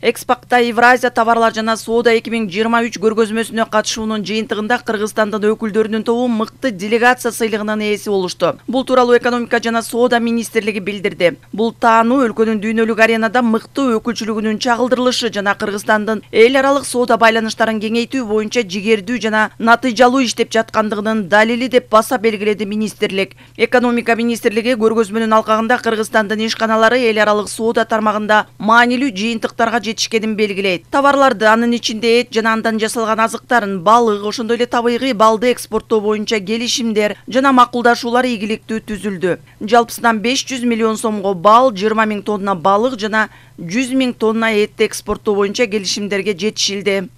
экспокто евразия товарлар жана соода эки миң жыйырма үч көргөзмөсүнө катышуунун жыйынтыгында кыргызстандын өкүлдөрүнүн тобу мыкты делегация сыйлыгынын ээси болушту бул тууралуу экономика жана соода министрлиги билдирди. Бул таануу өлкөнүн дүйнөлүк аренада мыкты өкүлчүлүгүнүн чагылдырылышы жана кыргызстандын эл аралык соода байланыштарын кеңейтүү боюнча жигердүү жана натыйжалуу иштеп жаткандыгынын далили деп баса белгиледи министрлик. Экономика министрлиги көргөзмөнүн алкагында кыргызстандын ишканалары эл аралык соода тармагында маанилүү жыйынтыктарга жетишкенин белгилейт. Товарларды анын ичинде эт жана андан жасалган азыктарын балык ошондой эле табигый балды экспорттоо боюнча келишимдер жана макулдашуулар ийгиликтүү түзүлдү. Жалпысынан беш жүз миллион сомго бал жыйырма миң тонна балык жана жүз миң тонна этти экспорттоо боюнча келишимдерге жетишилди.